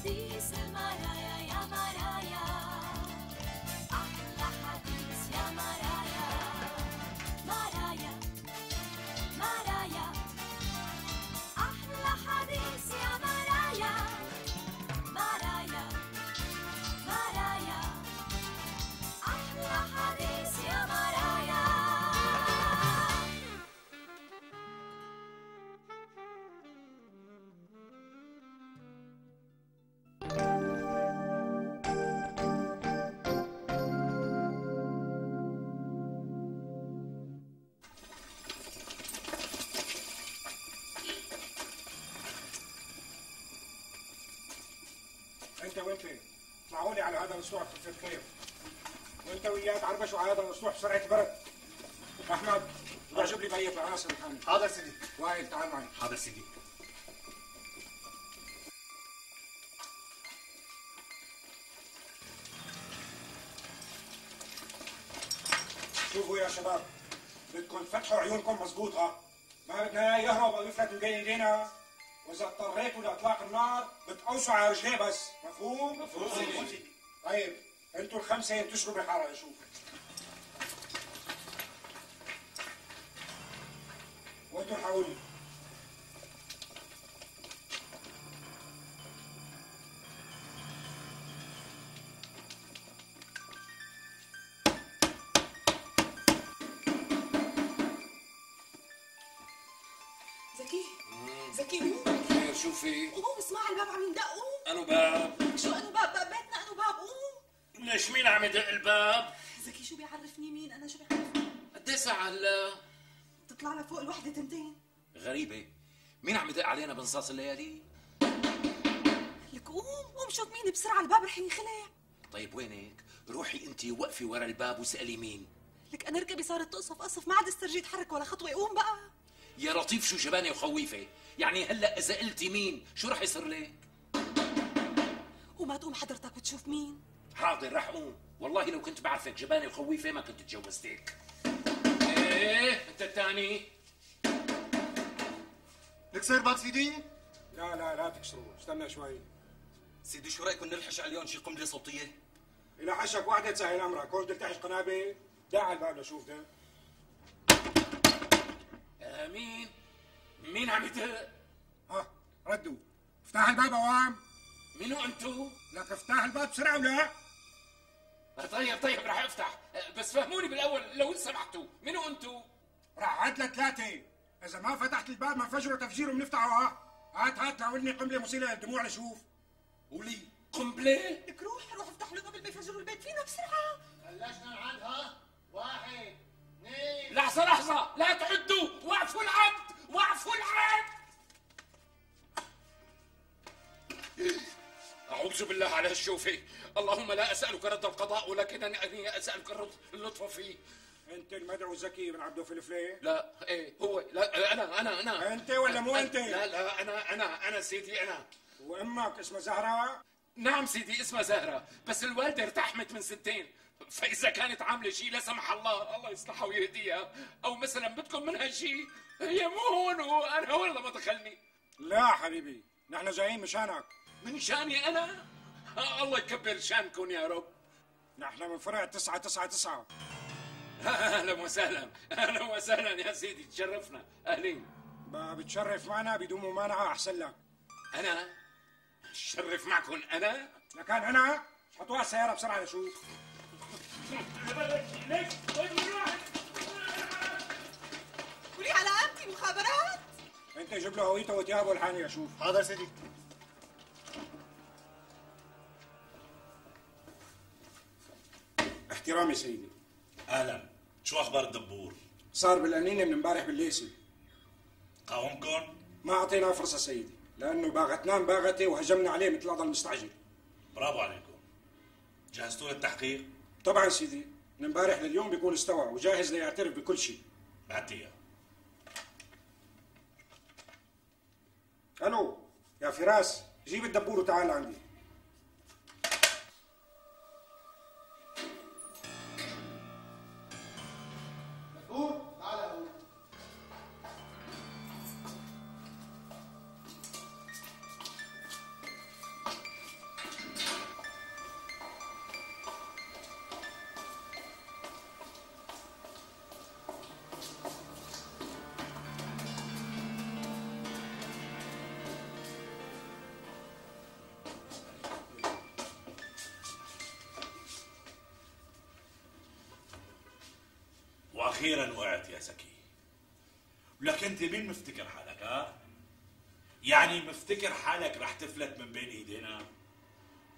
Así se وانت اطلعوا لي على هذا الاسطوع خفة خير وانت وياه تعربشوا على هذا الاسطوع بسرعة برد. أحمد روح جيب لي بقيه العناصر الحامل حاضر سيدي. وائل تعال معي. حاضر سيدي. شوفوا يا شباب بدكم تفتحوا عيونكم مزبوط ما بدنا اياه يهرب أو يفلت من بين ايدينا وإذا اضطريتوا لإطلاق النار بتقوسوا على رجليه بس. مفهوم؟ مفهوم طيب أنتوا الخمسة انتشروا بالحاره شوف وانتوا لي زكي؟ زكي قوم خير شو في؟ قوم اسمع الباب عم يندق قوم انو باب؟ شو انو باب بيتنا انو باب قوم ليش مين عم يدق الباب؟ زكي شو بيعرفني مين أنا شو بيعرفني قد ساعة هلا؟ تطلع لك فوق الوحدة تنتين غريبة مين عم يدق علينا بنصاص الليالي؟ لك قوم قوم شوف مين بسرعة الباب رح ينخلع طيب وينك؟ روحي انت وقفي ورا الباب واسألي مين؟ لك أنا ركبي صارت تقصف قصف ما عاد استرجي اتحرك ولا خطوة قوم بقى يا لطيف شو جبانة وخويفة يعني هلأ إذا قلتي مين شو رح يصير لك؟ وما تقوم حضرتك وتشوف مين؟ حاضر رح أقوم والله لو كنت بعرفك جبانة وخويفة ما كنت تجوزتك إيه أنت الثاني. لك سير باب سيدي لا لا لا تكسروا استنى شوي. سيدي شو رايكم نلحش عليهم شي قنبله صوتية؟ إلى حشك واحدة تسهل أمرك. هون تلتحش قنابل دع على الباب لشوف ده. آه مين؟ مين عم يدق؟ ها ردوا. افتح الباب أوام. منو انتو؟ لك افتح الباب بسرعة ولا؟ طيب طيب رح افتح. بس فهموني بالأول لو سمحتوا. منو انتو؟ راح عد ثلاثة. إذا ما فتحت الباب منفجر تفجير وبنفتحه ها؟ هات هات لاولني قنبلة مسيلة للدموع لشوف. قولي قنبلة؟ لك روح روح افتح له قبل ما يفجروا البيت فينا بسرعة. بلشنا نعدها واحد اثنين. لحظة لحظة. لا تعدوا. وقفوا العد. وقفوا العد. أعوذ بالله على الشوفة اللهم لا أسألك رد القضاء ولكنني أسألك الرد- اللطف فيه. أنت المدعو الذكي بن عبدو فلفلي لا إيه هو لا أنا أنا أنا. أنت ولا مو أنت؟ لا لا أنا أنا أنا سيدي أنا. وأمك اسمها زهرة؟ نعم سيدي اسمها زهرة. بس الوالدة ارتحمت من سنتين. فإذا كانت عاملة شيء لا سمح الله الله يصلحها ويهديها. أو مثلا بدكم منها شيء هي مو هون وأنا والله ما دخلني. لا حبيبي نحن جايين مشانك. من شاني أنا؟ آه، الله يكبر شانكم يا رب. نحن من فرع تسعة تسعة تسعة. أهلا وسهلا. أهلا وسهلا يا سيدي. تشرفنا. أهلين. ما بتشرف معنا بدون ممانعة أحسن لك. أنا؟ شرف معكم أنا؟ لكان أنا؟ حطوها على السيارة بسرعة لشوف؟ قولي على أمتي مخابرات. أنت جيب له هويته وثيابه الحاني لشوف حاضر سيدي. احترامي سيدي. أهلا. شو أخبار الدبور؟ صار بالقنينة من امبارح بالليسي قاومكم ما أعطيناه فرصة سيدي لأنه باغتنان باغتي وهجمنا عليه مثل هذا المستعجل. برافو عليكم. جهزتوا للتحقيق؟ طبعا سيدي من امبارح لليوم بيكون استوى وجاهز ليعترف بكل شيء. بعت اياه ألو يا فراس جيب الدبور وتعال عندي. ولك انت مين مفتكر حالك ها؟ يعني مفتكر حالك رح تفلت من بين ايدينا؟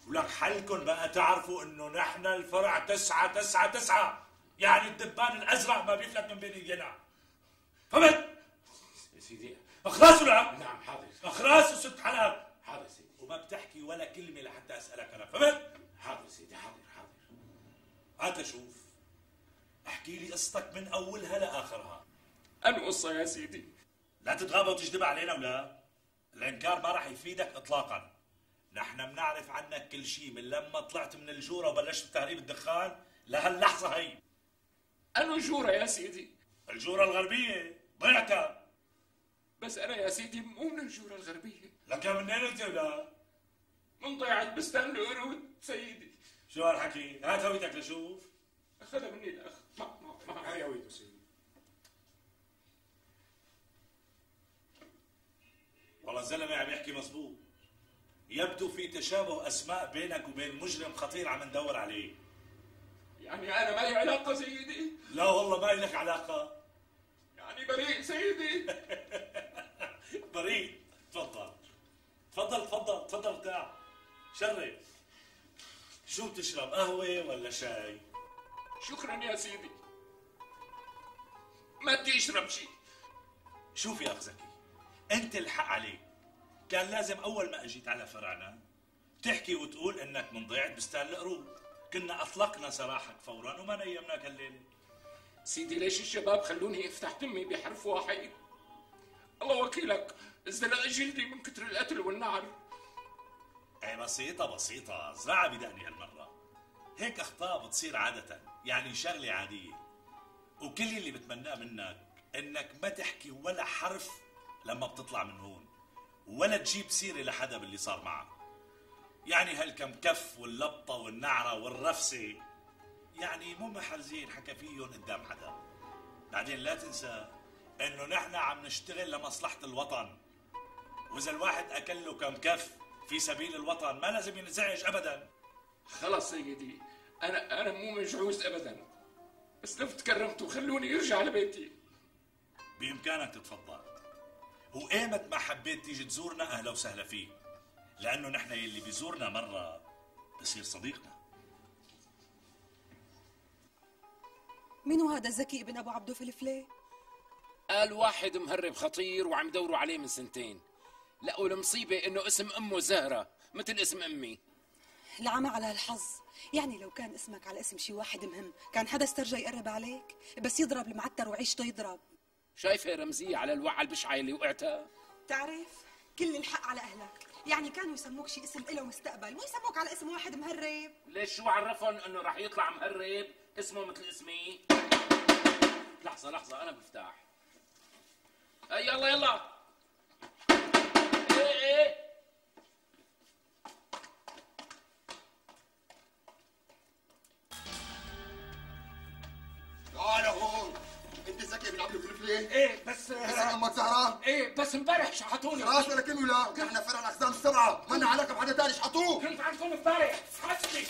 ولك حلكن بقى تعرفوا انه نحن الفرع تسعة تسعة تسعة. يعني الدبان الأزرق ما بيفلت من بين ايدينا. فهمت؟ يا سيدي. اخراس ولا نعم حاضر. اخراس وست حلب حاضر سيدي. وما بتحكي ولا كلمة لحتى أسألك أنا. فهمت؟ حاضر سيدي حاضر حاضر. هات أشوف. أحكي لي قصتك من أولها لآخرها. أنا قصة يا سيدي. لا تتغابى وتكذب علينا ولا؟ الإنكار ما راح يفيدك إطلاقا. نحن بنعرف عنك كل شيء من لما طلعت من الجورة وبلشت بتهريب الدخان لهاللحظة هي. أنا جورة يا سيدي. الجورة الغربية ضيعتها. بس أنا يا سيدي مو من الجورة الغربية. لك منين أنت ولا؟ من ضيعة بستان القرود سيدي. شو هالحكي؟ هات هويتك لشوف. أخذها مني الأخ. ما ما ما هاي هويته سيدي. والله الزلمة عم يحكي مزبوط يبدو في تشابه أسماء بينك وبين مجرم خطير عم ندور عليه. يعني أنا مالي علاقة سيدي. لا والله ما لك علاقة. يعني بريء سيدي. بريء. تفضل. تفضل تفضل تفضل تعال شرب شو بتشرب قهوة ولا شاي؟ شكرا يا سيدي. ما بدي أشرب شيء. شوف يا اخ زكي أنت الحق عليك. كان لازم أول ما أجيت على فرعنا تحكي وتقول إنك من ضيعة بستان القرود. كنا أطلقنا سراحك فورا وما نيمناك الليلة سيدي ليش الشباب خلوني أفتح تمي بحرف واحد؟ الله وكيلك ازدلق جلدي من كتر القتل والنعر أي بسيطة بسيطة زرعة بدقني هالمرة. هيك أخطاء بتصير عادة يعني شغلة عادية. وكل اللي بتمناه منك إنك ما تحكي ولا حرف لما بتطلع من هون ولا تجيب سيرة لحدا باللي صار معك. يعني هالكم كف واللبطة والنعرة والرفسة يعني مو محرزين حكى فيهم قدام حدا. بعدين لا تنسى إنه نحن عم نشتغل لمصلحة الوطن. وإذا الواحد أكل له كم كف في سبيل الوطن ما لازم ينزعج ابدا. خلص سيدي أنا أنا مو مجعوز ابدا. بس لو تكرمتوا خلوني ارجع لبيتي. بإمكانك تتفضل. وايمت ما حبيت تيجي تزورنا أهلا وسهلا فيك. لأنه نحن يلي بيزورنا مرة بصير صديقنا. مين هذا زكي ابن أبو عبدو فلفله قال واحد مهرب خطير وعم يدوروا عليه من سنتين. لقوا المصيبة إنه اسم أمه زهرة مثل اسم أمي. العمى على هالحظ يعني لو كان اسمك على اسم شي واحد مهم كان حدا استرجى يقرب عليك؟ بس يضرب المعتر وعيشته يضرب. شايفة رمزية على الوعى البشعة اللي وقعتها؟ تعرف كل الحق على أهلك. يعني كانوا يسموك شي اسم له مستقبل مو يسموك على اسم واحد مهرب. ليش شو عرفهم إنه رح يطلع مهرب؟ اسمه مثل اسمي. لحظة لحظة أنا بفتح. هي يلا يلا. إيه أمك زهره إيه بس امبارح شحطوني. راس ولا كلمة لا. نحن فرع الاقسام السبعة. ما لنا علاقة بحدا ثاني شحطوه. كنت عندكم امبارح. حسبي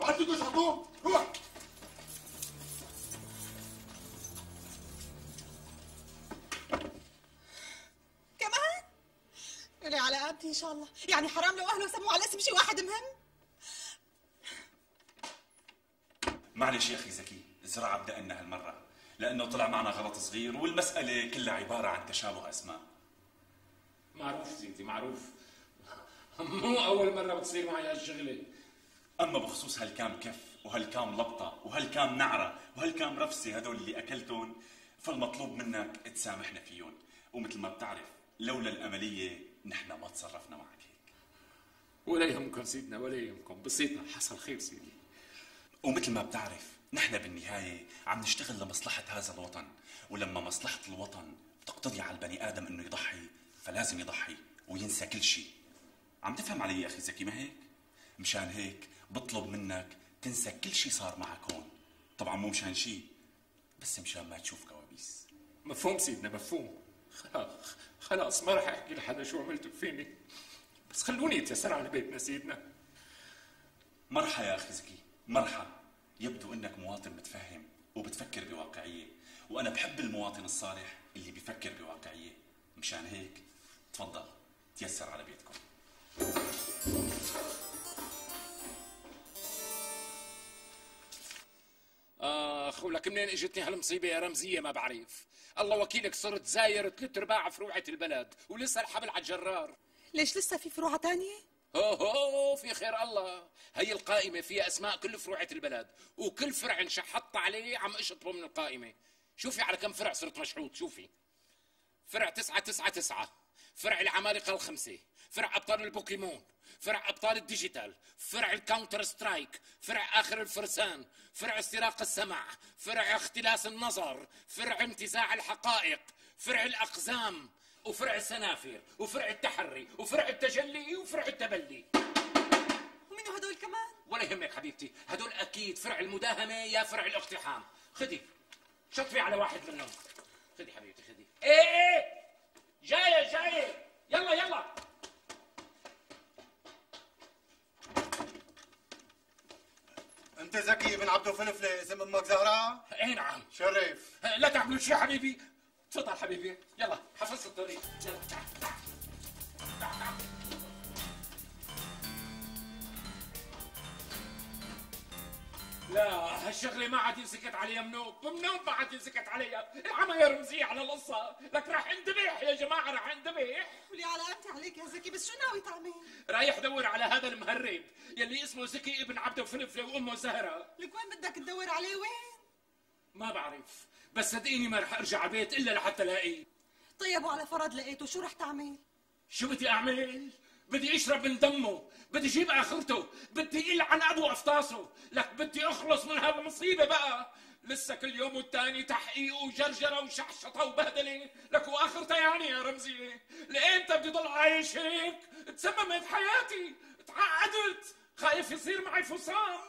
ما بدكم شحطوه. روح. كمان؟ على قابتي إن شاء الله. يعني حرام لو أهله سموه على اسم شي واحد مهم؟ معلش يا أخي زكي الزراعة بدأنا هالمره لأنه طلع معنا غلط صغير والمسألة كلها عبارة عن تشابه أسماء. معروف سيدي معروف. مو أول مرة بتصير معي هالشغلة أما بخصوص هالكام كف وهالكام لبطه وهالكام نعرة وهالكام رفسة هدول اللي أكلتهم فالمطلوب منك تسامحنا فيهم. ومثل ما بتعرف لولا الأملية نحن ما تصرفنا معك هيك. ولا يهمكم سيدنا ولا يهمكم. بسيطة حصل خير سيدي. ومثل ما بتعرف نحن بالنهاية عم نشتغل لمصلحة هذا الوطن ولما مصلحة الوطن بتقتضي على البني آدم إنه يضحي فلازم يضحي وينسى كل شيء. عم تفهم علي يا أخي زكي ما هيك؟ مشان هيك بطلب منك تنسى كل شيء صار معك هون. طبعا مو مشان شيء بس مشان ما تشوف كوابيس. مفهوم سيدنا مفهوم. خلاص خلاص ما راح أحكي لحدا شو عملتوا فيني. بس خلوني يتيسر على بيتنا سيدنا. مرحى يا أخي زكي مرحى يبدو أنك مواطن متفهم وبتفكر بواقعية وأنا بحب المواطن الصالح اللي بيفكر بواقعية. مشان هيك تفضل تيسر على بيتكم. اخ ولك منين إجتني هالمصيبة يا رمزية؟ ما بعرف. الله وكيلك صرت زاير ثلاث أرباع فروعة البلد ولسه الحبل على الجرار. ليش لسه في فروعة تانية؟ هو هو في خير الله. هي القائمة فيها أسماء كل فروعة البلد وكل فرع انشحط عليه عم أشطبه من القائمة. شوفي على كم فرع صرت مشحوط شوفي. فرع تسعة تسعة تسعة فرع العمالقة الخمسة فرع أبطال البوكيمون فرع أبطال ال digital فرع ال Counter Strike فرع آخر الفرسان فرع استراق السمع فرع اختلاس النظر فرع انتزاع الحقائق فرع الأقزام. وفرع السنافر وفرع التحري وفرع التجلي وفرع التبلي. ومنو هدول كمان؟ ولا يهمك حبيبتي هدول أكيد فرع المداهمة يا فرع الاقتحام. خدي شطفي على واحد منهم. خدي حبيبتي خدي. إيه إيه جاية جاية. يلا يلا. أنت زكي بن عبدو فلفله اسم أمك زهره اي نعم. شرف لا تعملوا شيء حبيبي. تفضل حبيبي. يلا حفظت الطريق. يلا تعال تعال تعال تعال. لا هالشغلة ما عاد ينسكت عليها منوب منوب ما عاد ينسكت عليها العمى يا رمزيه على القصة. لك راح انذبح يا جماعة راح انذبح. ولي على قامتي عليك يا زكي بس شو ناوي تعمل؟ رايح دور على هذا المهرب يلي اسمه زكي ابن عبده فلفله وأمه زهرة. لك وين بدك تدور عليه؟ وين؟ ما بعرف. بس صدقيني ما رح أرجع على البيت إلا لحتى ألاقيه. طيب وعلى فرض لقيته شو رح تعمل؟ شو بدي أعمل؟ بدي أشرب من دمه، بدي أجيب آخرته، بدي العن أبو أفطاسه، لك بدي أخلص من هالمصيبة بقى، لسه كل يوم والتاني تحقيق وجرجرة وشحشطة وبهدلة، لك واخرتها يعني يا رمزي، لإمتى بدي ضل عايش هيك؟ تسممت حياتي، تعقدت، خايف يصير معي فصام،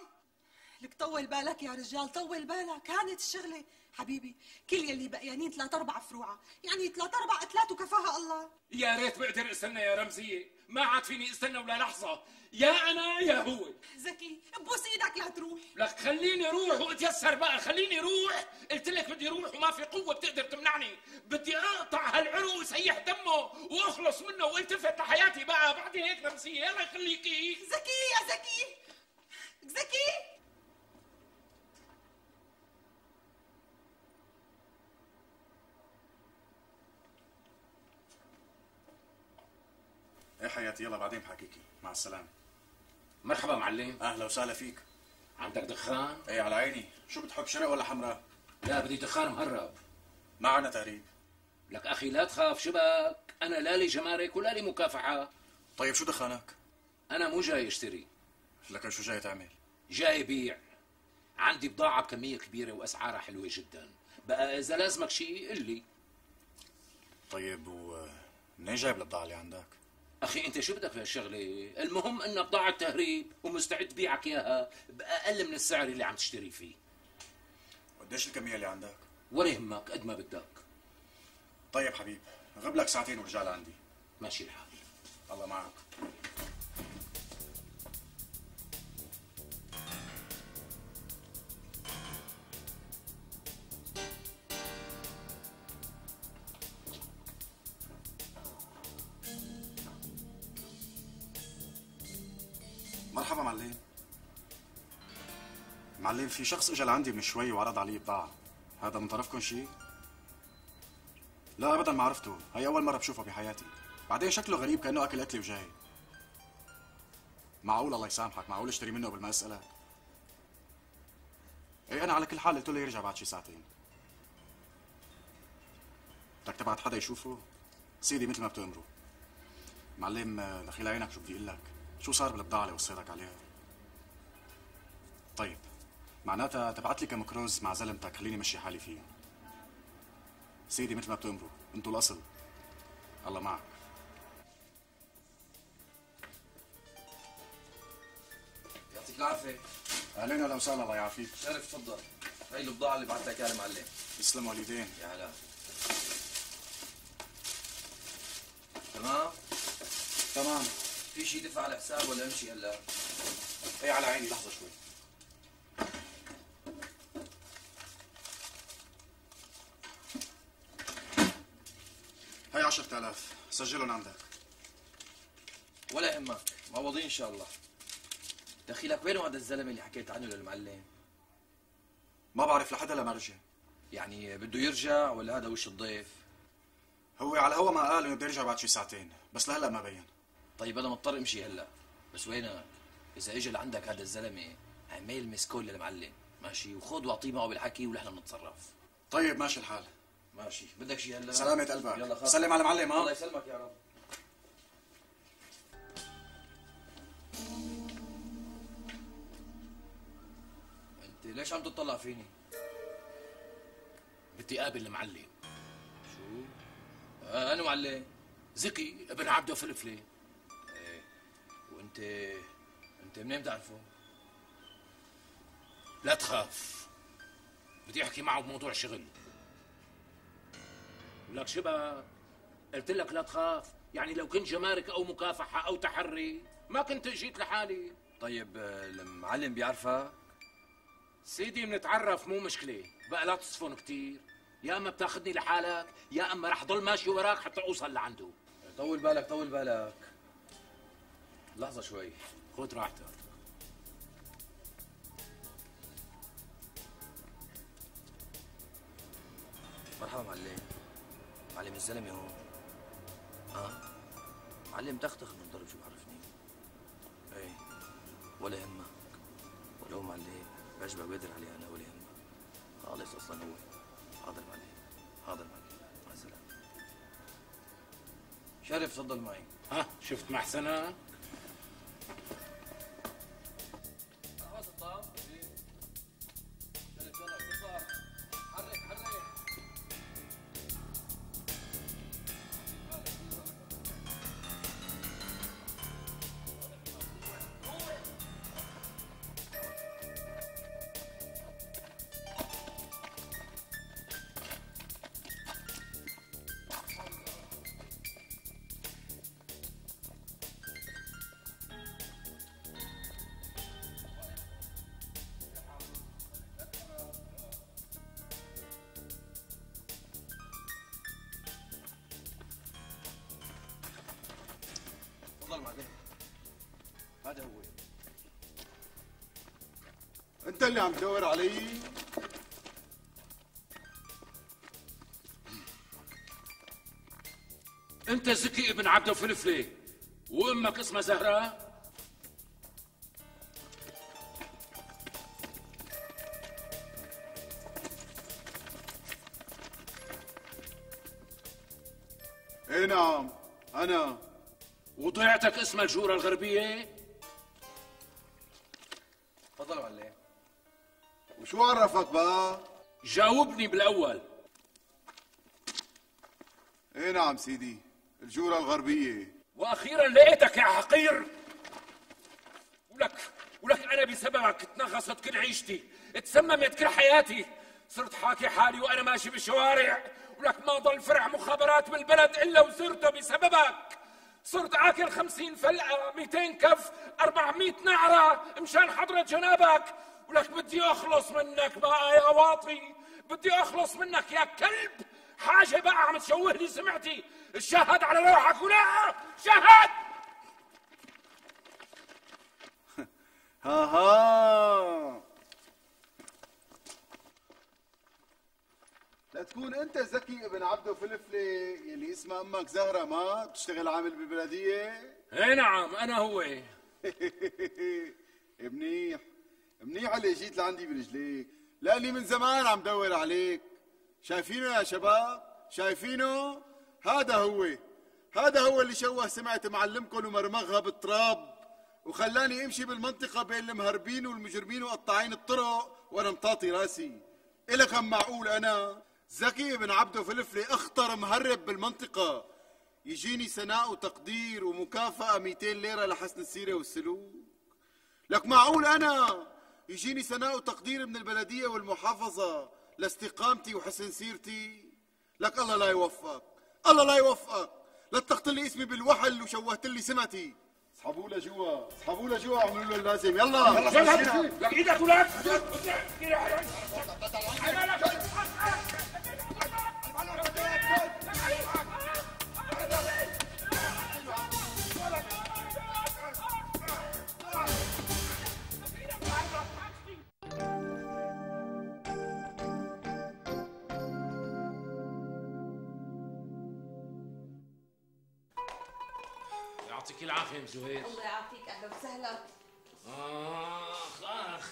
لك طول بالك يا رجال طول بالك. هانت الشغلة. حبيبي كل يلي بقيانين ثلاث أربع فروعة. يعني ثلاث أربع قتلات وكفاها الله. يا ريت بقدر استنى يا رمزية، ما عاد فيني استنى ولا لحظة، يا أنا يا هو. زكي بوس إيدك لا تروح. لك خليني روح وأتيسر بقى. خليني روح. قلت لك بدي روح وما في قوة بتقدر تمنعني. بدي أقطع هالعروق وسيح دمه وأخلص منه وألتفت لحياتي بقى. بعد هيك نفسية الله يخليكي زكي يا زكي. زكي. إيه حياتي؟ يلا بعدين بحكيكي. مع السلامة. مرحبا معلم. أهلا وسهلا فيك. عندك دخان؟ إيه على عيني. شو بتحب شرق ولا حمراء؟ لا بدي دخان مهرب. ما عنا تهريب لك أخي لا تخاف شبك أنا لا لي جمارك ولا لي مكافحة. طيب شو دخانك؟ أنا مو جاي أشتري. لك شو جاي تعمل؟ جاي بيع. عندي بضاعة بكمية كبيرة وأسعارها حلوة جدا. بقى إذا لازمك شيء قل لي. طيب و منين جايب البضاعة اللي عندك؟ أخي أنت شو بدك في هالشغلة؟ المهم انها بضاعه تهريب ومستعد بيعك إياها بأقل من السعر اللي عم تشتري فيه. قديش الكمية اللي عندك؟ ولا يهمك قد ما بدك. طيب حبيب غب لك ساعتين ورجع لعندي. ماشي الحال. الله معك. معلم في شخص اجى لعندي من شوي وعرض علي بضاعة هذا من طرفكم شيء؟ لا ابدا ما عرفته. هي أول مرة بشوفه بحياتي. بعدين شكله غريب كأنه أكل اكلي وجاي. معقول الله يسامحك؟ معقول اشتري منه قبل ما أسألك؟ إيه أنا على كل حال قلت له يرجع بعد شي ساعتين. بدك تبعت حدا يشوفه؟ سيدي مثل ما بتأمروا معلم دخيل عينك شو بدي أقول لك؟ شو صار بالبضاعة اللي وصيتك عليها؟ طيب. معناتها تبعت لي كم كروز مع زلمتك خليني مشي حالي فيهم سيدي مثل ما بتأمروا أنتوا الأصل. الله معك. يعطيك العافية. أهلين أهلا وسهلا الله يعافيك. شرف تفضل. هاي البضاعة اللي بعت لك اياها المعلم يسلم والدين. يا هلا. تمام؟ تمام. في شي دفع على الحساب ولا امشي هلا؟ إيه على عيني لحظة شوي. هي عشرة آلاف. سجلهم عندك. ولا يهمك. معوضين إن شاء الله. دخيلك وينه هذا الزلمة اللي حكيت عنه للمعلم؟ ما بعرف لحدا لما رجع. يعني بده يرجع ولا هذا وش الضيف؟ هو على هوا ما قال إنه بده يرجع بعد شي ساعتين. بس لهلأ ما بين. طيب أنا مضطر أمشي هلأ. بس وينك؟ إذا اجى لعندك هذا الزلمة اعمل مسكول للمعلم. ماشي؟ وخذ واعطيه معه بالحكي ونحن بنتصرف طيب ماشي الحال. ماشي. بدك شيء هلا؟ سلامة قلبك. يلا خاف. سلم على المعلم الله ها يسلمك يا رب. انت ليش عم تطلع فيني؟ بدي اقابل المعلم. شو؟ آه أنا معلم. زكي ابن عبده فلفله وانت انت منين بتعرفه؟ لا تخاف. بدي احكي معه بموضوع شغل. لك شبه قلت لك لا تخاف. يعني لو كنت جمارك أو مكافحة أو تحري ما كنت جيت لحالي. طيب آه، المعلم بيعرفك؟ سيدي بنتعرف مو مشكلة. بقى لا تصفن كتير. يا أما بتاخذني لحالك يا أما رح ضل ماشي وراك حتى أوصل لعنده. طول بالك طول بالك. لحظة شوي. خذ راحتك. مرحبا معلم. معلم الزلمة هون. ها؟ معلم تختخ من الضرب شو بعرفني. إيه ولا يهمك. ولو معلم بعجبك بقدر عليه أنا ولا يهمك. خالص أصلا هو. حاضر معلم حاضر معلم. مع السلامة. شرف تفضل معي. ها شفت محسنك انت اللي عم تدور علي. انت زكي ابن عبده فلفله وامك اسمها زهراء؟ اي نعم أنا. وضيعتك اسمها الجورة الغربية؟ تفضل معلم. وشو عرفك بقى جاوبني بالأول. اي نعم سيدي الجورة الغربية. وأخيرا لقيتك يا حقير. ولك ولك أنا بسببك تنغصت كل عيشتي تسممت كل حياتي. صرت حاكي حالي وأنا ماشي بالشوارع. ولك ما ضل فرع مخابرات بالبلد إلا وزرته بسببك. صرت آكل خمسين فلقة ميتين كف أربعمية نعرة مشان حضرة جنابك. ولك بدي أخلص منك بقى يا واطي بدي أخلص منك يا كلب. حاجة بقى عم تشوه لي سمعتي؟ الشهد على روحك. ولا شهد! ها ها لا تكون أنت زكي ابن عبده فلفله يلي اسمها أمك زهرة ما بتشتغل عامل بالبلديه اي نعم أنا هو. منيح. منيح اللي جيت لعندي برجليك. لاني من زمان عم دور عليك. شايفينه يا شباب؟ شايفينه؟ هذا هو. هذا هو اللي شوه سمعة معلمكم ومرمغها بالتراب. وخلاني امشي بالمنطقة بين المهربين والمجرمين وقطاعين الطرق وأنا مطاطي راسي. إلك هم معقول أنا؟ زكي بن عبده فلفلي أخطر مهرب بالمنطقة. يجيني ثناء وتقدير ومكافأة 200 ليرة لحسن السيرة والسلوك. لك معقول أنا؟ يجيني ثناء وتقدير من البلديه والمحافظه لاستقامتي وحسن سيرتي لك الله لا يوفقك الله لا يوفقك لا تلقط لي اسمي بالوحل وشوهت لي سمعتي اسحبوا له جوا اسحبوا له جوا اعملوا له اللازم يلا لك إيدك ولك ام زهير الله يعافيك أهلا وسهلا. آخ آخ.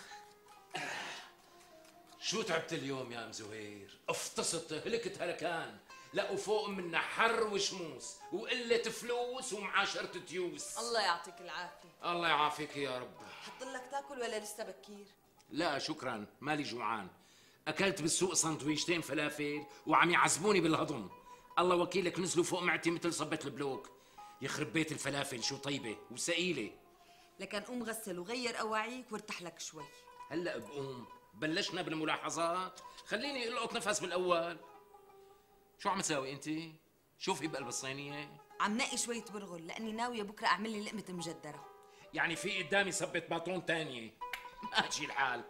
شو تعبت اليوم يا أم زهير؟ افتصت هلكت هلكان. لا وفوق منا حر وشموس وقلة فلوس ومعاشرة تيوس الله يعطيك العافية. الله يعافيك يا رب. حط لك تاكل ولا لسه بكير؟ لا شكرا. مالي جوعان. أكلت بالسوق سندويشتين فلافل وعم يعذبوني بالهضم. الله وكيلك نزلوا فوق معدتي مثل صبة البلوك. يخرب بيت الفلافل شو طيبة وثقيلة لكن قوم غسل وغير أواعيك وارتاح لك شوي. هلأ بقوم بلشنا بالملاحظات. خليني ألقط نفس بالأول. شو عم تساوي أنت؟ شوفي بقلب الصينية. عم نقي شوية برغل لأني ناوية بكرة أعمل لي لقمة مجدرة. يعني في قدامي صبة باطون تانية. ماشي الحال.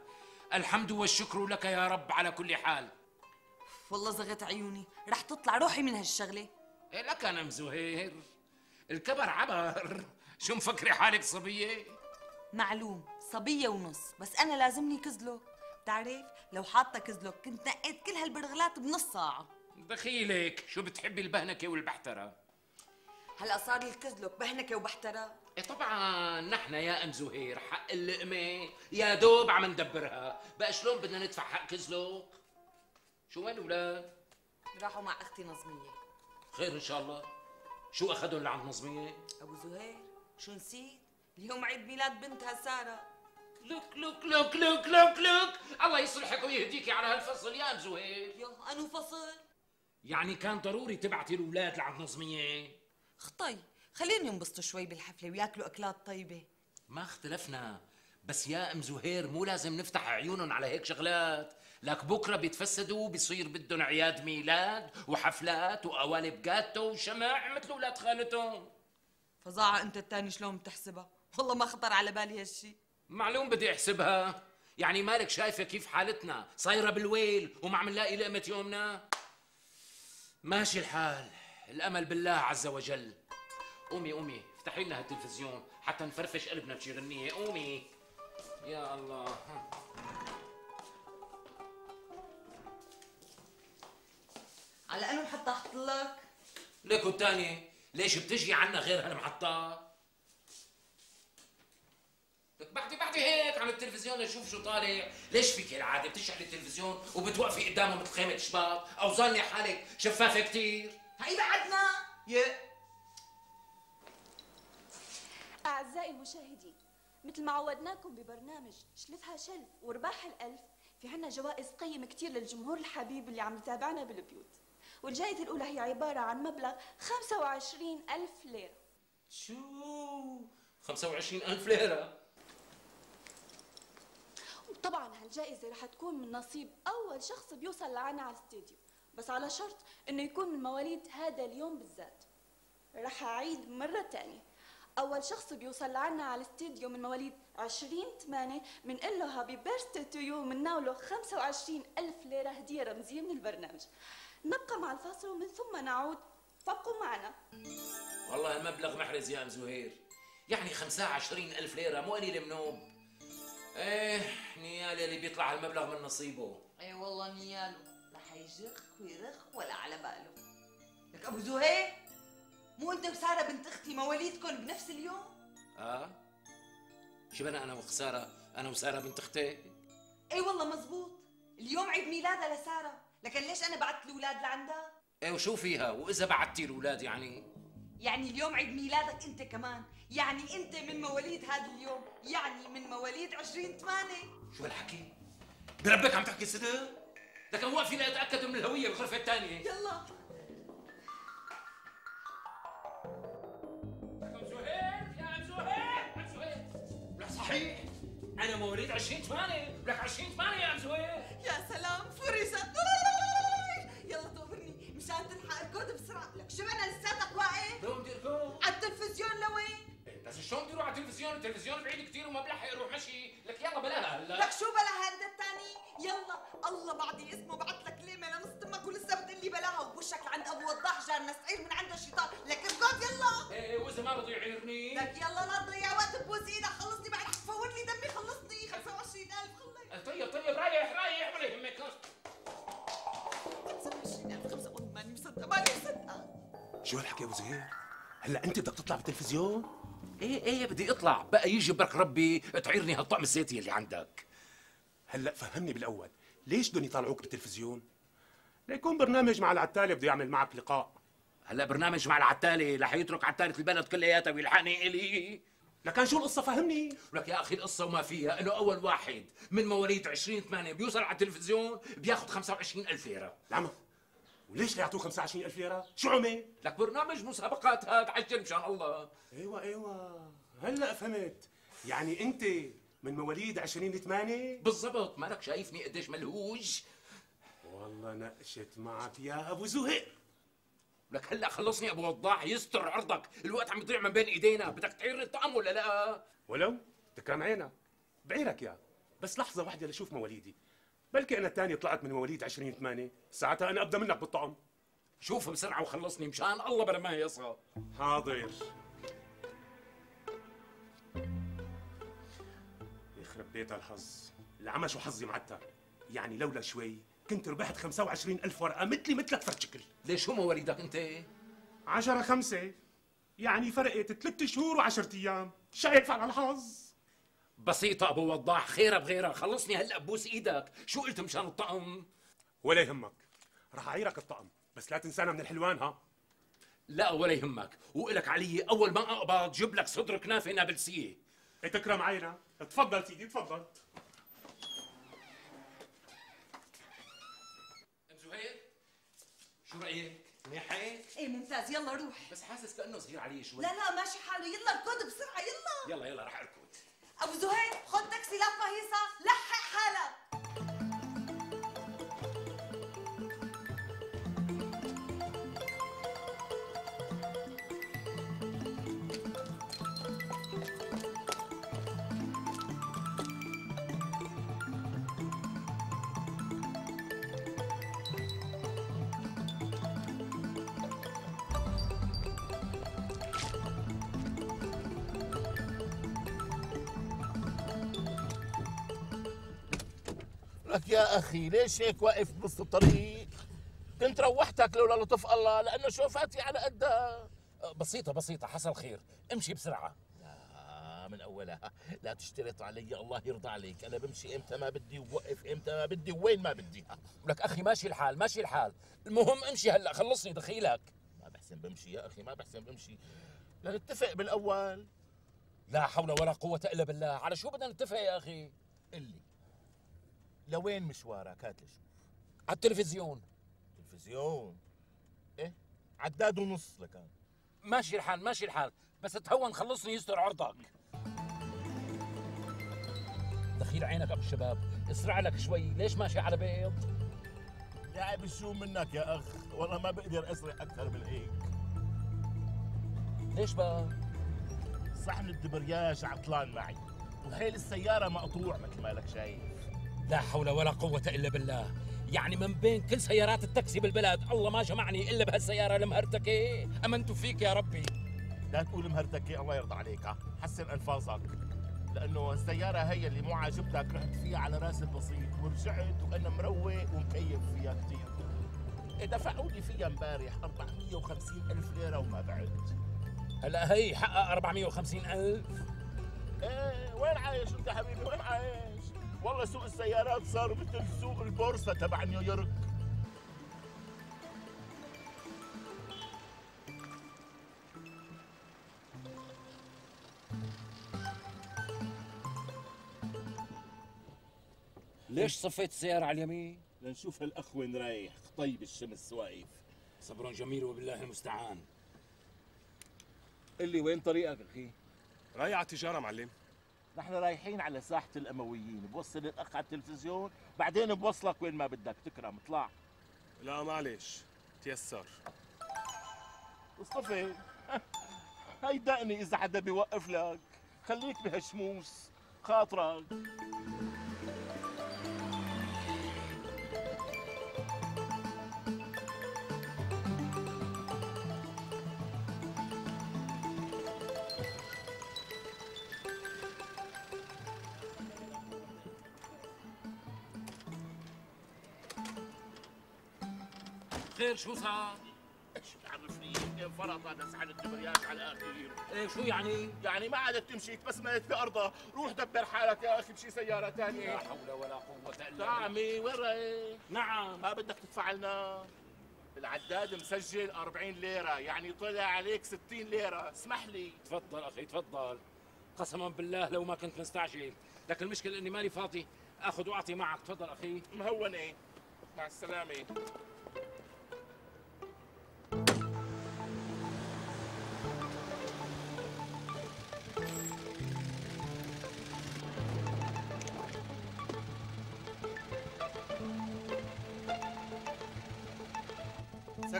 الحمد والشكر لك يا رب على كل حال. والله زغت عيوني. رح تطلع روحي من هالشغلة. إيه لك أنا مزهير الكبر عبر. شو مفكري حالك صبية؟ معلوم صبية ونص بس أنا لازمني كزلك بتعرف لو حاطة كزلك كنت نقيت كل هالبرغلات بنص ساعة. دخيلك شو بتحبي البهنكة والبحترة؟ هلأ صار الكزلك بهنكة وبحترة؟ إيه طبعا نحن يا أم زهير حق اللقمة يا دوب عم ندبرها. بقى شلون بدنا ندفع حق كزلوك؟ شو وين الاولاد راحوا مع أختي نظمية. خير إن شاء الله. شو اخذهم لعند نظمية؟ أبو زهير شو نسيت؟ اليوم عيد ميلاد بنتها سارة. لك لك لك لك لك لك الله يصلحك ويهديكي على هالفصل يا أم زهير. يا أنو فصل؟ يعني كان ضروري تبعتي الأولاد لعند نظمية؟ خطي خليهم ينبسطوا شوي بالحفلة وياكلوا أكلات طيبة. ما اختلفنا. بس يا أم زهير مو لازم نفتح عيونهم على هيك شغلات. لك بكرة بيتفسدوا بيصير بدهم اعياد ميلاد وحفلات وقوالب جاتو وشمع مثل أولاد خالتهم فظاعة أنت التاني شلون بتحسبها؟ والله ما خطر على بالي هالشي. معلوم بدي أحسبها. يعني مالك شايفة كيف حالتنا؟ صايرة بالويل وما عم نلاقي لقمة يومنا؟ ماشي الحال. الأمل بالله عز وجل. قومي قومي افتحي لنا هالتلفزيون حتى نفرفش قلبنا بشي غنية قومي. يا الله. على انو حتى أحط لك. ليك والتاني ليش بتجي عنا غير هالمحطات لك بعدي بعدي هيك على التلفزيون أشوف شو طالع. ليش فيك العادة؟ بتشعلي التلفزيون وبتوقفي قدامه مثل خيمة شباب أو ظني حالك شفافة كتير. هي بعدنا. يا. أعزائي المشاهدين مثل ما عودناكم ببرنامج شلفها شلف ورباح الألف في عنا جوائز قيمة كتير للجمهور الحبيب اللي عم يتابعنا بالبيوت. والجائزة الأولى هي عبارة عن مبلغ 25 ألف ليرة. شو؟ 25 ألف ليرة؟ وطبعا هالجائزة رح تكون من نصيب أول شخص بيوصل لعنا على الاستديو بس على شرط إنه يكون من مواليد هذا اليوم بالذات. رح أعيد مرة تانية. أول شخص بيوصل لعنا على الاستديو من مواليد 20 8 بنقول له happy birthday to you بنناوله 25 ألف ليرة. هدية رمزية من البرنامج. نبقى مع الفاصل ومن ثم نعود. فابقوا معنا. والله المبلغ محرز يا أم زهير. يعني 25 ألف ليرة مو قليل منوب. إيه نيال اللي بيطلع هالمبلغ من نصيبه. اي والله نياله لا حيجخ ويرخ ولا على باله. لك أبو زهير مو أنت وسارة بنت أختي مواليدكم بنفس اليوم؟ آه؟ شبنا أنا وخسارة أنا وسارة بنت أختي؟ اي والله مزبوط. اليوم عيد ميلادها لسارة. لكن ليش أنا بعت الأولاد لعندها؟ إيه وشو فيها؟ وإذا بعتي الأولاد يعني؟ يعني اليوم عيد ميلادك أنت كمان. يعني أنت من مواليد هذا اليوم. يعني من مواليد 20 8 شو هالحكي؟ بربك عم تحكي صدق؟ لكن وقفي لاتاكد من الهوية بالغرفة الثانية. يلا. صحيح أنا مواليد 20 8 لك 20 8 يا ام زهير يا سلام فرزت بسرعة لك. شو أنا لساتك واقف دوم ديركم على التلفزيون لوين بس شلون بدي أروح على التلفزيون؟ التلفزيون بعيد كثير وما بلحق أروح مشي. لك يلا بلاها هلا لك شو بلا هذا الثاني يلا الله بعدي اسمه بعت لك ليمة لنص تمك ولسه بتقول لي بلاها. وبوشك لعند أبو وضاح جارنا سعير من عنده الشيطان لك ارقد يلا. إيه وإذا ما رضي يعيرني. لك يلا لا تضيع وقت بوس إيدك خلصني شو هالحكي يا أبو زهير؟ هلا أنت بدك تطلع بالتلفزيون؟ إيه إيه بدي اطلع. بقى يجي برك ربي تعيرني هالطقم الزيتي اللي عندك. هلا فهمني بالأول ليش بدهم يطلعوك بالتلفزيون؟ ليكون برنامج مع العتالة بده يعمل معك لقاء. هلا برنامج مع العتالة رح يترك عتالة البلد كلياتها ويلحقني إلي. لكن شو القصة؟ فهمني. لك يا أخي القصة وما فيها. إنه أول واحد من مواليد 20 8 بيوصل على التلفزيون بياخذ 25 ألف ليرة. لعمة وليش يعطوه 25000 ألف ليرة؟ شو عمل؟ لك برنامج مسابقات هاد عجل مشان الله. أيوه أيوه. هلا فهمت. يعني أنت من مواليد 20 8 بالضبط. مالك شايفني قديش ملهوج؟ والله نقشت معك يا أبو زهير. لك هلا خلصني أبو وضاح. يستر عرضك. الوقت عم يضيع من بين إيدينا. بدك تعير الطعم ولا لا؟ ولو؟ تكرم عينك. بعيرك يا. بس لحظة واحدة لشوف مواليدي. بلكي أنا الثاني طلعت من مواليد 20 8 ساعتها أنا أبدأ منك بالطعم. شوف بسرعة وخلصني مشان الله بلا ما يصل حاضر. يخرب بيت الحظ. العمى شو حظي معتر يعني لولا شوي كنت ربحت 25 ألف ورقة مثلي مثلك فرشكل ليش شو مواليدك أنت؟ عشرة خمسة. يعني فرقت ثلاث شهور وعشرة أيام. شايف على الحظ؟ بسيطة أبو وضاح خيرها بغيرها خلصني هلأ ببوس إيدك. شو قلت مشان الطقم؟ ولا يهمك. رح أعيرك الطقم بس لا تنسانا من الحلوان ها؟ لا ولا يهمك. وإلك علي أول ما أقبض جيب لك صدر كنافة نابلسية. إيه تكرم عينا تفضل سيدي تفضل. أم زهير؟ شو رأيك؟ منيحة؟ إيه ممتاز. يلا روح. بس حاسس كأنه صغير علي شوي. لا لا ماشي حاله يلا اركض بسرعة. يلا. يلا يلا رح أركض. أبو زهير خد تاكسي لفه هيصه لحق حالك. لك يا أخي ليش هيك واقف بنص الطريق؟ كنت روحتك لولا لطف الله لأنه شوفاتي على قدها. بسيطة بسيطة حصل خير. امشي بسرعة. آه من أولها. لا تشترط علي الله يرضى عليك. أنا بمشي إمتى ما بدي ووقف إمتى ما بدي وين ما بدي. لك أخي ماشي الحال ماشي الحال. المهم امشي هلأ خلصني دخيلك. ما بحسن بمشي يا أخي ما بحسن بمشي. لنتفق بالأول. لا حول ولا قوة إلا بالله. على شو بدنا نتفق يا أخي؟ اللي لوين مشوارك؟ هات لشوف على التلفزيون. تلفزيون؟ إيه؟ عداد ونص لكان ماشي الحال ماشي الحال. بس تهون خلصني يستر عرضك. دخيل عينك ابو الشباب. اسرع لك شوي. ليش ماشي على بيض لعب شو منك يا أخ؟ والله ما بقدر أسرع أكثر من هيك. ليش بقى؟ صحن الدبرياج عطلان معي. وخيل السيارة مقطوع مثل ما لك شايف. لا حول ولا قوة إلا بالله. يعني من بين كل سيارات التاكسي بالبلد الله ما جمعني إلا بهالسيارة المهرتكة أمنت فيك يا ربي. لا تقول مهرتك الله يرضى عليك. حسن ألفاظك. لأنه السيارة هي اللي مو عاجبتك رحت فيها على رأس البسيط ورجعت وأنا مروق ومكيف فيها كثير دفعوا لي فيها امبارح 450 ألف ليرة وما بعد هلا هي حقها 450 ألف. إيه وين عايش أنت حبيبي؟ وين عايش؟ والله سوق السيارات صار مثل سوق البورصة تبع نيويورك. ليش صفيت السيارة على اليمين؟ لنشوف هالاخ وين رايح. طيب الشمس واقف صبر جميل وبالله المستعان. قل لي وين طريقك أخي؟ رايح على التجارة معلم. نحن رايحين على ساحة الأمويين بوصل الأخ على التلفزيون بعدين بوصلك وين ما بدك. تكرم اطلع. لا معلش تيسر. اصطفي هاي دقني إذا حدا بيوقف لك. خليك بهالشموس خاطرك. خير شو صار؟ إيش يا انفرط هذا سحن الدبرياج على الأخير. إيه شو يعني؟ يعني ما عادت تمشي تبسمت في أرضها. روح دبر حالك يا أخي بشي سيارة ثانية لا حول ولا قوة إلا بالله. طعمي وين رايح؟ نعم. ما بدك تدفع لنا العداد مسجل 40 ليرة يعني طلع عليك 60 ليرة. اسمح لي. تفضل أخي تفضل. قسما بالله لو ما كنت مستعجل. لكن المشكلة إني مالي فاضي. آخذ وأعطي معك. تفضل أخي. مهونة. مع السلامة.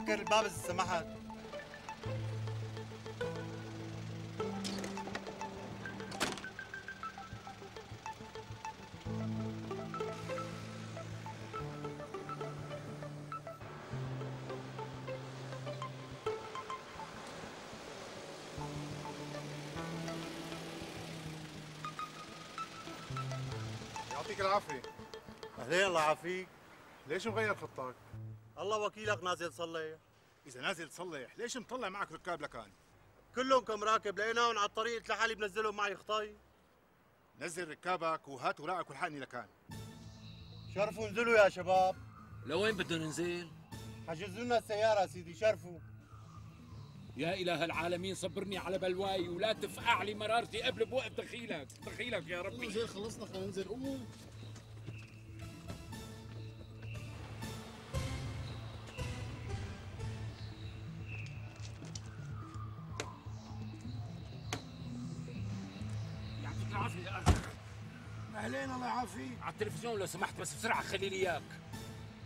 سكر الباب اذا سمحت يعطيك العافية. أهلين الله يعافيك. ليش مغير خطك الله وكيلك نازل تصلي إذا نازل تصلح ليش مطلع معك ركاب لكان كلهم كم راكب لقيناهم على الطريق قلت لحالي بنزلهم معي خطاي. نزل ركابك وهات وراقك والحقني لكان شرفوا انزلوا يا شباب. لوين بدنا ننزل؟ حجزوا لنا السيارة سيدي شرفوا. يا إله العالمين صبرني على بلواي ولا تفقع لي مرارتي قبل بوقت دخيلك. دخيلك يا ربي. خلصنا خلينا ننزل. قوم يعافيك على التلفزيون لو سمحت بس بسرعة خلي لي إياك.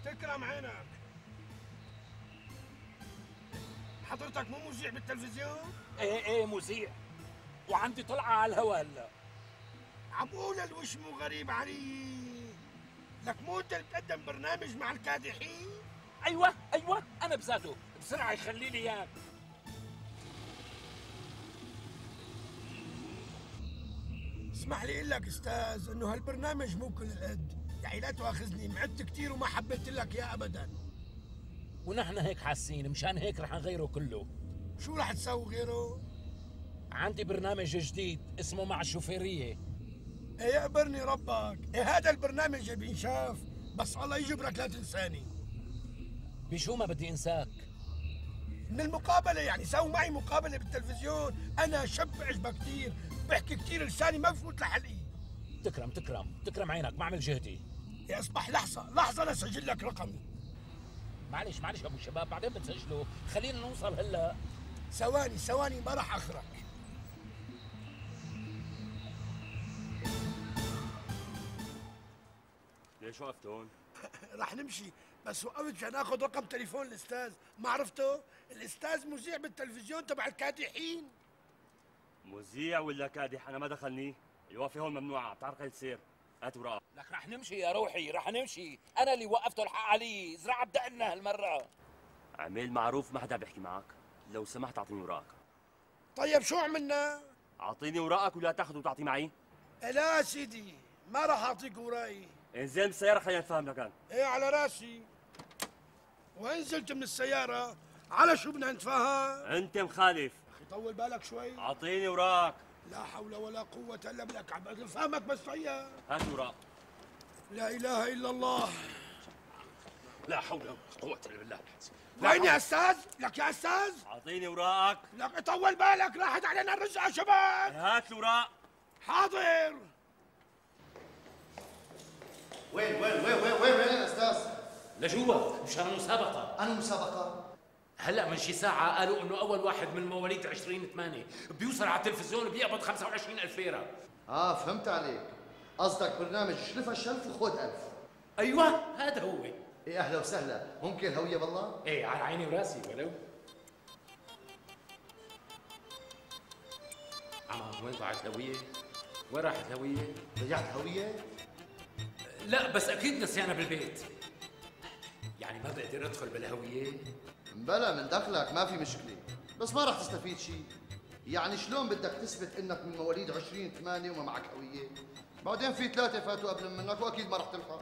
تكرم عينك. حضرتك مو مذيع بالتلفزيون؟ إيه إيه مذيع. وعندي طلعة على الهوا هلا. عم بقول الوش مو غريب علي لك مو أنت اللي بتقدم برنامج مع الكادحين؟ أيوه أيوه أنا بذاته بسرعة يخلي لي إياك. اسمح لي أقول لك أستاذ إنه هالبرنامج مو كل القد يعني لا تواخذني معدت كثير وما حبيت لك اياه ابدا. ونحن هيك حاسين مشان هيك رح نغيره كله. شو رح تسوي غيره؟ عندي برنامج جديد اسمه مع الشوفيرية. إيه يقبرني ربك. إيه هذا البرنامج بينشاف بس الله يجبرك لا تنساني. بشو ما بدي أنساك؟ من المقابلة يعني سووا معي مقابلة بالتلفزيون. أنا شاب عجبك كثير بحكي كثير لساني ما بفوت لحلقي. تكرم تكرم تكرم عينك بعمل جهدي. يا أصبح لحظة لحظة لسجل لك رقمي. معلش معلش أبو الشباب بعدين بتسجله خلينا نوصل هلا. ثواني ثواني ما راح أخرك ليش وقفت هون؟ راح نمشي. بس وقفت عشان آخذ رقم تليفون الأستاذ. ما عرفته؟ الأستاذ مذيع بالتلفزيون تبع الكادحين. مذيع ولا كادح؟ أنا ما دخلني. الوقفه هون ممنوعة. بتعرف قيد سير هات ورقه لك رح نمشي يا روحي رح نمشي. أنا اللي وقفته الحق علي. زرع بدقنا هالمرة. عميل معروف ما حدا بيحكي معك. لو سمحت أعطيني وراقك طيب شو عملنا؟ أعطيني وراقك ولا تأخذ وتعطي معي؟ لا سيدي. ما راح أعطيك وراي. انزل بالسياره خلينا نتفاهم لكان إيه على راسي. وين زلت من السيارة؟ على شو بدنا نتفاهم؟ أنت مخالف. أخي طول بالك شوي. أعطيني وراقك لا حول ولا قوة إلا بالله. عم افهمك بس فيها هات وراق لا إله إلا الله. لا حول ولا قوة إلا بالله. وين يا أستاذ؟ لك يا أستاذ؟ أعطيني وراقك لك طول بالك. راحت علينا الرزقة شباب. هات الوراق. حاضر. وين وين وين وين وين وين يا أستاذ؟ لجوا مشان المسابقه أنا مسابقة. هلا من شي ساعة قالوا إنه أول واحد من مواليد 20 8 بيوصل على التلفزيون بيقبض 25 ألف ليرة. آه فهمت عليك. قصدك برنامج شلفها الشلف وخذ ألف. أيوة هذا هو. إيه أهلا وسهلا. ممكن الهوية بالله؟ إيه على عيني وراسي ولو. عم وين ضاعت الهوية؟ وين راحت الهوية؟ ضيعت هوية؟ لا بس أكيد نسيانها بالبيت. يعني ما بقدر أدخل بالهوية؟ بلا من دخلك ما في مشكلة. بس ما راح تستفيد شيء يعني شلون بدك تثبت إنك من مواليد 20 8 وما معك هوية؟ بعدين في ثلاثة فاتوا قبل منك وأكيد ما راح تلحق.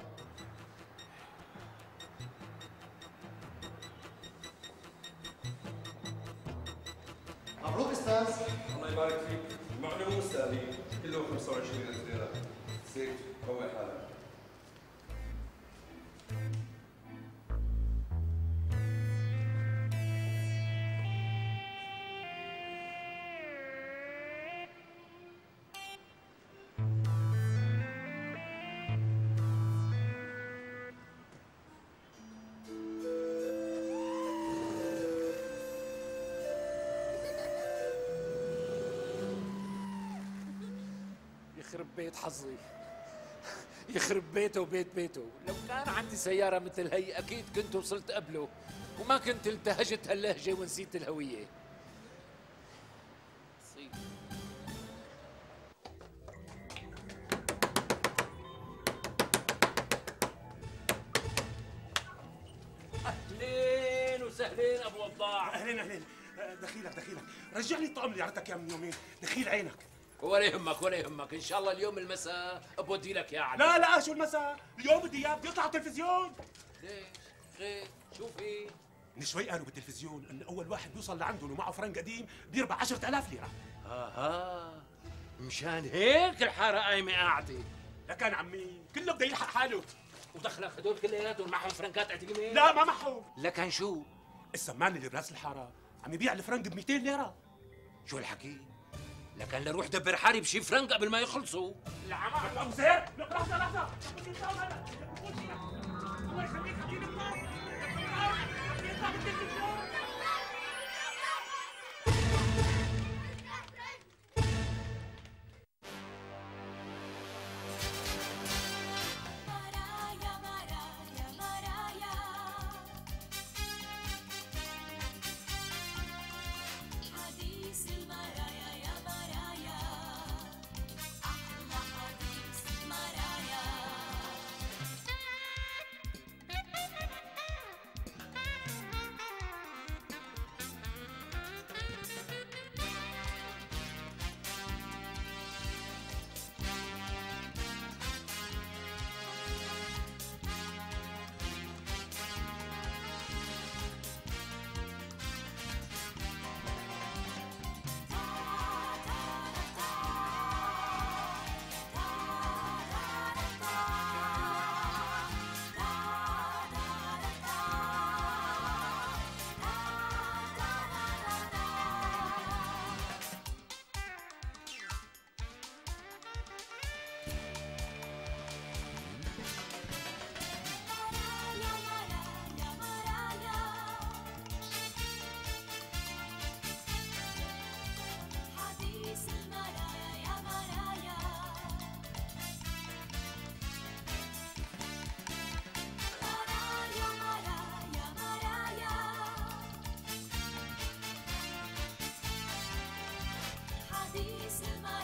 أستاذ. الله يبارك فيك. المعلم مو مستاهلين كله 25000 ليره سيف روح حالك. يخرب بيت حظي. يخرب بيته وبيت بيته. لو كان عندي سيارة مثل هي أكيد كنت وصلت قبله. وما كنت التهجت هاللهجة ونسيت الهوية. أهلين وسهلين أبو وضاع أهلين آه، دخيلك دخيلك. رجع لي الطقم اللي عرضتك اياه من يومين. دخيل عينك. ولا يهمك ولا يهمك. إن شاء الله اليوم المساء بودي لك يا علي لا لا شو المساء. اليوم بدي اياه بدي يطلع على التلفزيون. ليش؟ خير. شو في؟ من شوي قالوا بالتلفزيون انه أول واحد بيوصل لعندهم ومعه فرنك قديم بيربح 10000 ليرة. آها. مشان هيك الحارة قايمة قاعدة. لكن عمي. كله بده يلحق حاله. ودخلك هدول كلياتهم. معهم فرنكات قديمه لا ما معهم. لكن شو؟ السمان اللي براس الحارة عم يبيع الفرنك ب 200 ليرة. شو الحكي؟ لكن لروح دبر حالي بشي فرنك قبل ما يخلصوا. العمار أبو زهير لحظة. لحظه الله يخليك خليني الله يخليك these my